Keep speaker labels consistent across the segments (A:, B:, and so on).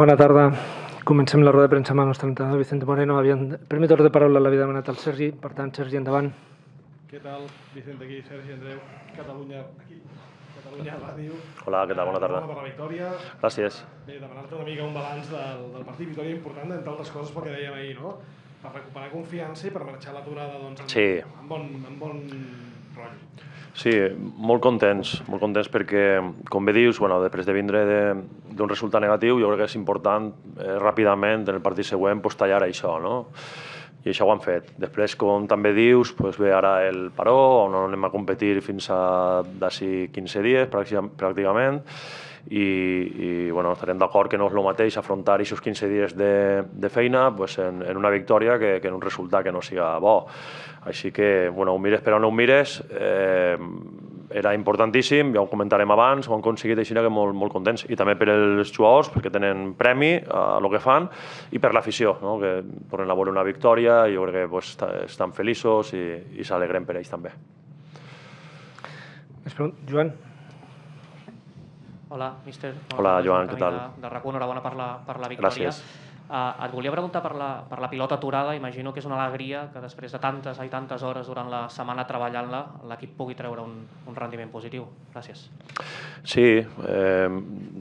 A: Bona tarda. Comencem la roda de premsa amb el nostre entrenador Vicente Moreno. Havien... Primer torn de paraula l'havia demanat el Sergi, per tant, Sergi, endavant.
B: Què tal, Vicente aquí, Sergi Andreu, Catalunya, aquí, Catalunya Ràdio.
C: Hola, què tal? Bona tarda.
B: Per la victòria.
C: Gràcies.
B: Bé, demanar-te una mica un balanç del, del partit, victòria important, entre altres coses pel que dèiem ahir, no? Per recuperar confiança i per marxar a l'aturada doncs, amb,
C: Sí.
B: amb, bon, amb bon.
C: Sí, molt contents, molt contents perquè, com bé dius, bueno, després de vindre d'un resultat negatiu, jo crec que és important eh, ràpidament en el partit següent pues, tallar això, no? I això ho han fet. Després, com també dius, pues, ve ara el paró, on anem a competir fins a d'ací 15 dies, pràcti- pràcticament, i, i bueno, estarem d'acord que no és el mateix afrontar aquests 15 dies de, de feina pues, en, en una victòria que, que en un resultat que no siga bo. Així que, bueno, ho mires però no ho mires, eh, era importantíssim, ja ho comentarem abans, ho han aconseguit així que molt, molt contents. I també per els jugadors, perquè tenen premi a el que fan, i per l'afició, no? que tornen a veure una victòria, i jo crec que pues, estan feliços i, i s'alegrem per ells també.
A: Joan,
D: Hola, míster.
C: Hola,
D: Bona
C: Joan, què tal?
D: De, de RAC1, enhorabona per la, per la victòria.
C: Gràcies.
D: Uh, et volia preguntar per la, per la pilota aturada. Imagino que és una alegria que després de tantes i tantes hores durant la setmana treballant-la, l'equip pugui treure un, un rendiment positiu. Gràcies.
C: Sí, eh,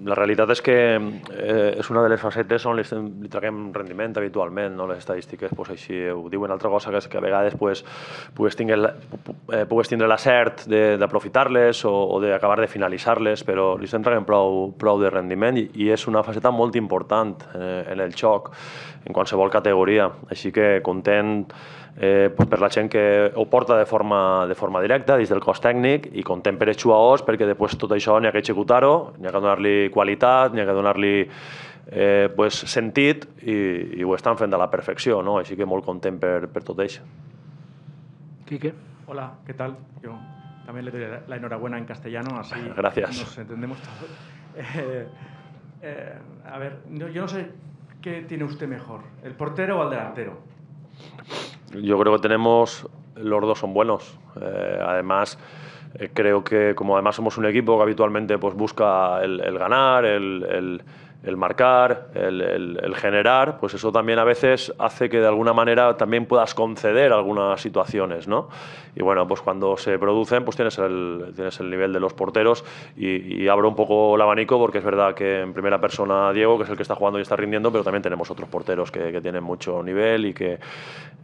C: la realitat és que eh, és una de les facetes on li, li traguem rendiment habitualment, no? les estadístiques pues, així ho diuen. Altra cosa que és que a vegades pues, pugues, tindre, eh, pugues tindre la cert de- d'aprofitar-les o, o d'acabar de finalitzar-les, però li estem traguent prou, prou de rendiment i, i és una faceta molt important eh, en el xoc, en qualsevol categoria. Així que content eh, pues per la gent que ho porta de forma, de forma directa, des del cos tècnic, i content per els jugadors, perquè després tot això n'hi ha que executar-ho, n'hi ha que donar-li qualitat, n'hi ha que donar-li eh, pues, sentit, i, i ho estan fent a la perfecció, no? així que molt content per, per tot això.
A: Quique.
E: Hola, ¿qué tal? Yo también le doy la enhorabuena en castellano, así
C: Gracias.
E: nos entendemos todos. Eh, eh, a ver, no- yo no sé qué tiene usted mejor, el portero o el delantero.
C: Yo creo que tenemos, los dos son buenos. Eh, además, eh, creo que como además somos un equipo que habitualmente pues, busca el, el ganar, el, el- el marcar, el, generar, pues eso también a veces hace que de alguna manera también puedas conceder algunas situaciones, ¿no? Y bueno, pues cuando se producen, pues tienes el, tienes el nivel de los porteros y, y abro un poco el abanico porque es verdad que en primera persona Diego, que es el que está jugando y está rindiendo, pero también tenemos otros porteros que, que tienen mucho nivel y que,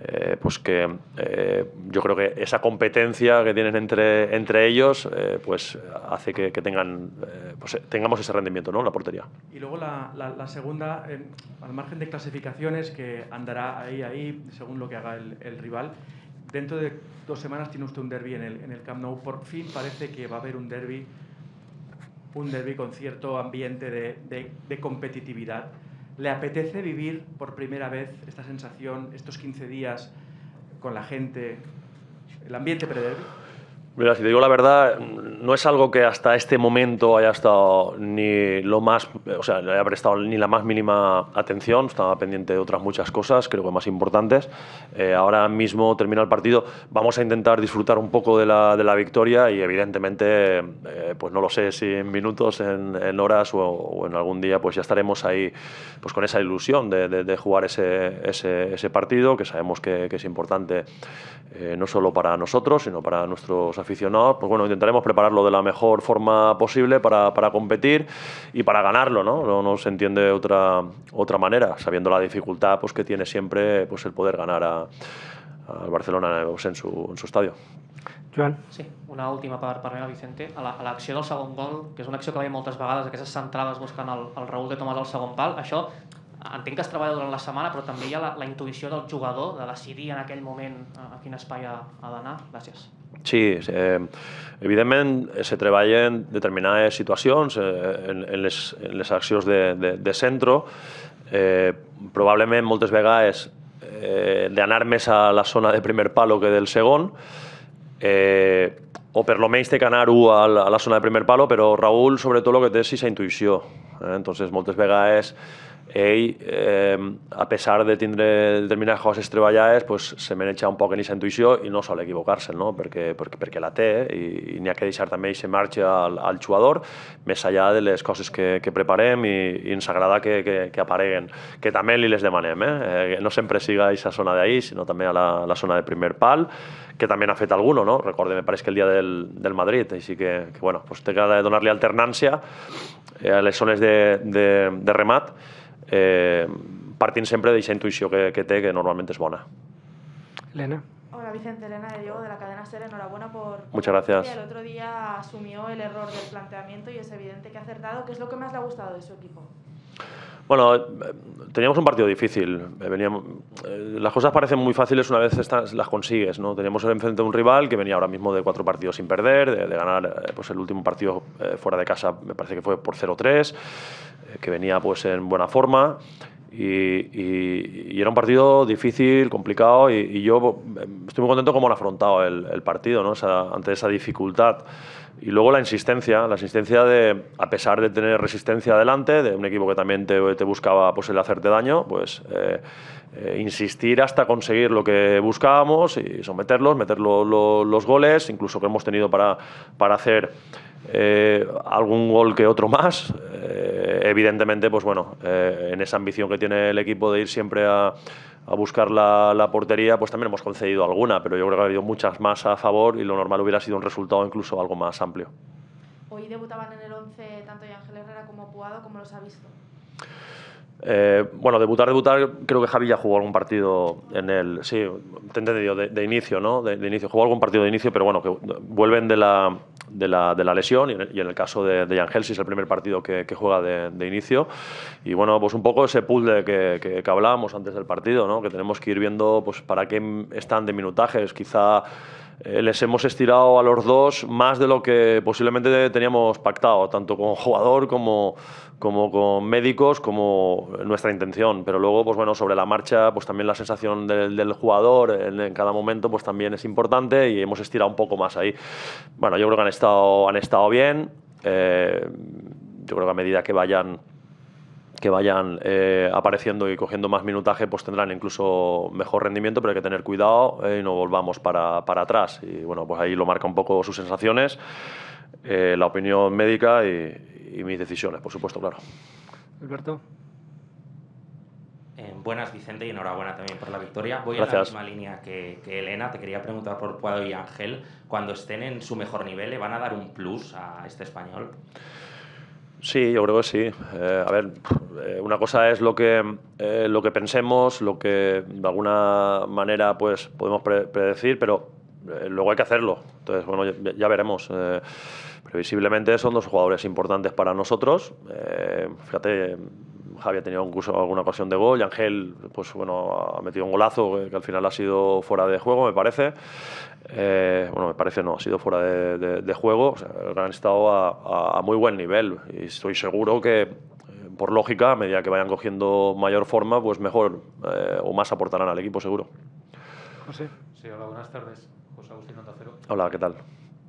C: eh, pues que eh, yo creo que esa competencia que tienen entre, entre ellos, eh, pues hace que, que tengan, eh, pues tengamos ese rendimiento, ¿no? La portería.
E: Y luego la, la- la segunda, eh, al margen de clasificaciones, que andará ahí, ahí, según lo que haga el, el rival. Dentro de dos semanas tiene usted un derby en el, en el Camp Nou. Por fin parece que va a haber un derby, un derby con cierto ambiente de, de- de competitividad. ¿Le apetece vivir por primera vez esta sensación, estos 15 días con la gente, el ambiente prederby?
C: Mira, si te digo la verdad, no es algo que hasta este momento haya estado ni lo más, o sea, le haya prestado ni la más mínima atención, estaba pendiente de otras muchas cosas, creo que más importantes. Eh, ahora mismo termina el partido, vamos a intentar disfrutar un poco de la, de la victoria y evidentemente, eh, pues no lo sé si en minutos, en, en horas o, o en algún día, pues ya estaremos ahí pues con esa ilusión de, de- de jugar ese, ese, ese partido, que sabemos que, que es importante eh, no solo para nosotros, sino para nuestros aficionados. Pues bueno, intentaremos prepararlo de la mejor forma posible para, para competir y para ganarlo, ¿no? No, no se entiende de otra, otra manera, sabiendo la dificultad pues, que tiene siempre pues, el poder ganar a, al Barcelona pues, en, su, en su estadio.
A: Joan.
D: Sí, una última per, per meva, Vicente. A la- a l'acció del segon gol, que és una acció que veiem moltes vegades, aquestes centrades buscant el, el Raúl de Tomàs al segon pal, això entenc que es treballa durant la setmana, però també hi ha la, la intuïció del jugador de decidir en aquell moment a, a quin espai ha, ha d'anar. Gràcies.
C: Sí, eh, evidentment se treballen determinades situacions eh, en, en, les, en les accions de, de, de centro. Eh, probablement moltes vegades eh, d'anar més a la zona de primer palo que del segon, eh, o per lo menys té que anar a la, a la zona de primer palo, però Raúl sobretot el que té és aquesta intuïció. Eh? Entonces moltes vegades ell, eh, a pesar de tindre determinades coses treballades, pues, se maneja un poc en aquesta intuïció i no sol equivocar-se, no? perquè, perquè, perquè la té eh? i, i n'hi ha que deixar també aquest marge al, al jugador, més enllà de les coses que, que preparem i, i ens agrada que, que, que apareguen, que també li les demanem, eh? eh no sempre siga a aquesta zona d'ahir, sinó també a la, la zona de primer pal, que també n'ha fet alguno, no? Recorde, me pareix que el dia del, del Madrid, així que, que bueno, pues té que donar-li alternància eh, a les zones de, de, de remat, eh, partint sempre d'aquesta intuïció que, que té, que normalment és bona.
A: Elena.
F: Hola Vicente, Elena de Diego de la cadena SER, enhorabuena por...
C: Muchas gracias.
F: El otro día asumió el error del planteamiento y es evidente que ha acertado. ¿Qué es lo que más le ha gustado de su equipo?
C: Bueno, teníamos un partido difícil. Veníamos, eh, las cosas parecen muy fáciles una vez estas, las consigues. ¿no? Teníamos enfrente a un rival que venía ahora mismo de cuatro partidos sin perder, de, de ganar eh, pues el último partido eh, fuera de casa, me parece que fue por 0-3, que venía pues en buena forma. Y, y, y, era un partido difícil, complicado, y, y, yo estoy muy contento cómo han afrontado el, el partido, ¿no? esa, ante esa dificultad. Y luego la insistencia, la insistencia de, a pesar de tener resistencia adelante, de un equipo que también te, te buscaba pues, el hacerte daño, pues eh, eh, insistir hasta conseguir lo que buscábamos y someterlos, meter lo, lo, los goles, incluso que hemos tenido para, para hacer eh, algún gol que otro más. Eh, evidentemente, pues bueno, en esa ambición que tiene el equipo de ir siempre a, a buscar la, la, portería, pues también hemos concedido alguna, pero yo creo que ha habido muchas más a favor y lo normal hubiera sido un resultado incluso algo más amplio.
F: Hoy debutaban en el 11 tanto Ángel Herrera como Puado, ¿cómo los ha visto?
C: Eh, bueno, debutar, debutar, creo que Javi ya jugó algún partido en el. Sí, te he entendido, de, de inicio, ¿no? De, de, inicio. Jugó algún partido de inicio, pero bueno, que vuelven de la, de la, de la lesión y en, y en, el caso de, de Jan Helsi es el primer partido que, que juega de, inicio. Y bueno, pues un poco ese puzzle que, que, que hablábamos antes del partido, ¿no? Que tenemos que ir viendo pues para qué están de minutajes. Quizá eh, les hemos estirado a los dos más de lo que posiblemente teníamos pactado, tanto con jugador como, como con médicos, como nuestra intención. Pero luego, pues bueno, sobre la marcha, pues también la sensación del, jugador en, en, cada momento, pues también es importante y hemos estirado un poco más ahí. Bueno, yo creo que han estado, han estado bien. Eh, yo creo que a medida que vayan que vayan eh, apareciendo y cogiendo más minutaje, pues tendrán incluso mejor rendimiento, pero hay que tener cuidado eh, y no volvamos para, para, atrás. Y bueno, pues ahí lo marca un poco sus sensaciones, eh, la opinión médica y, y, mis decisiones, por supuesto, claro.
A: Alberto.
G: Eh, buenas, Vicente, y enhorabuena también por la victoria. Voy
C: Gracias.
G: en la misma línea que, que, Elena. Te quería preguntar por Puado y Ángel. Cuando estén en su mejor nivel, ¿le van a dar un plus a este español?
C: Sí, yo creo que sí. Eh, a ver, eh, una cosa es lo que, eh, lo que pensemos, lo que de alguna manera pues, podemos pre predecir, pero eh, luego hay que hacerlo. Entonces, bueno, ya, ya veremos. Previsiblemente son dos jugadores importantes para nosotros. fíjate, Javi ha tenido incluso alguna ocasión de gol y Ángel, pues bueno, ha metido un golazo que al final ha sido fuera de juego, me parece. Eh, bueno, me parece no, ha sido fuera de, de, de juego. O sea, han estado a, a, a, muy buen nivel y estoy seguro que, eh, por lógica, a medida que vayan cogiendo mayor forma, pues mejor eh, o más aportarán al equipo, seguro.
A: José.
H: Sí, hola, buenas tardes. José Agustín.
C: Hola, ¿qué tal?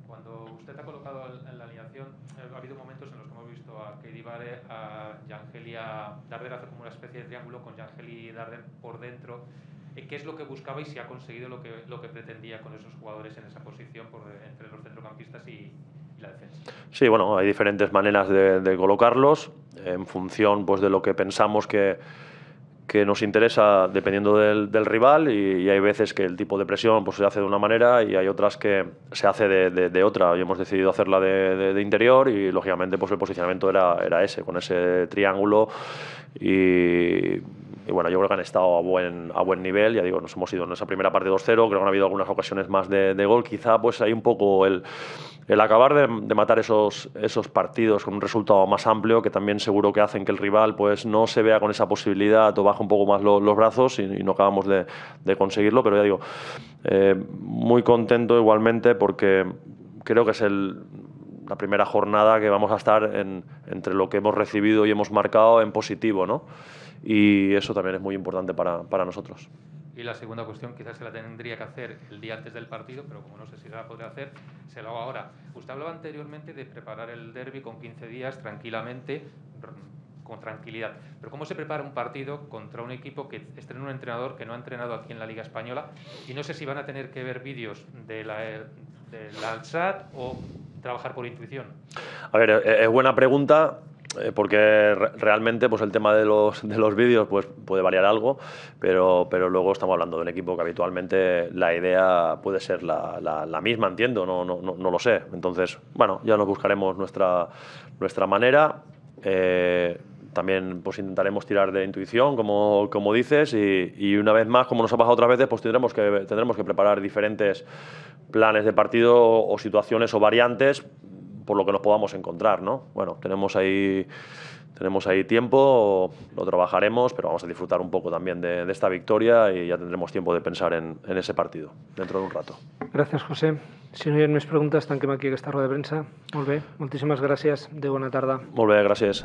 H: Cuando usted ha colocado en la alineación, eh, ha habido momentos en los que hemos visto a Keidi Vare, a Yangel y a Darder hacer como una especie de triángulo con Yangel y Darder por dentro qué es lo que buscaba y si ha conseguido lo que, lo que pretendía con esos jugadores en esa posición por, entre los centrocampistas y, y, la defensa.
C: Sí, bueno, hay diferentes maneras de, de, colocarlos en función pues, de lo que pensamos que, que nos interesa dependiendo del, del rival y, y, hay veces que el tipo de presión pues, se hace de una manera y hay otras que se hace de, de, de otra y hemos decidido hacerla de, interior y lógicamente pues, el posicionamiento era, era ese, con ese triángulo y y bueno, yo creo que han estado a buen, a buen nivel, ya digo, nos hemos ido en esa primera parte 2-0, creo que han habido algunas ocasiones más de, de, gol, quizá pues hay un poco el, el acabar de, de, matar esos, esos partidos con un resultado más amplio, que también seguro que hacen que el rival pues no se vea con esa posibilidad o baja un poco más lo, los brazos y, y, no acabamos de, de, conseguirlo, pero ya digo, eh, muy contento igualmente porque creo que es el, la primera jornada que vamos a estar en, entre lo que hemos recibido y hemos marcado en positivo, ¿no? Y eso también es muy importante para, para, nosotros.
H: Y la segunda cuestión, quizás se la tendría que hacer el día antes del partido, pero como no sé si la podrá hacer, se lo hago ahora. Usted hablaba anteriormente de preparar el derby con 15 días tranquilamente, con tranquilidad. Pero ¿cómo se prepara un partido contra un equipo que estrena un entrenador que no ha entrenado aquí en la Liga Española? Y no sé si van a tener que ver vídeos de la, de la Alsat o trabajar por intuición.
C: A ver, eh, es buena pregunta eh, porque realmente pues el tema de los, de los vídeos pues, puede variar algo, pero, pero luego estamos hablando de un equipo que habitualmente la idea puede ser la, la, misma, entiendo, no, no, no, lo sé. Entonces, bueno, ya nos buscaremos nuestra, nuestra manera. Eh, también pues intentaremos tirar de intuición, como, como dices, y, y, una vez más, como nos ha pasado otras veces, pues tendremos que, tendremos que preparar diferentes planes de partido o situaciones o variantes por lo que nos podamos encontrar, ¿no? Bueno, tenemos ahí, tenemos ahí tiempo, lo trabajaremos, pero vamos a disfrutar un poco también de, esta victoria y ya tendremos tiempo de pensar en, en, ese partido dentro de un rato.
A: Gracias, José. Si no hi ha més preguntes, tanquem aquí aquesta roda de premsa. Molt bé, moltíssimes gràcies. De bona tarda.
C: Molt bé, gràcies.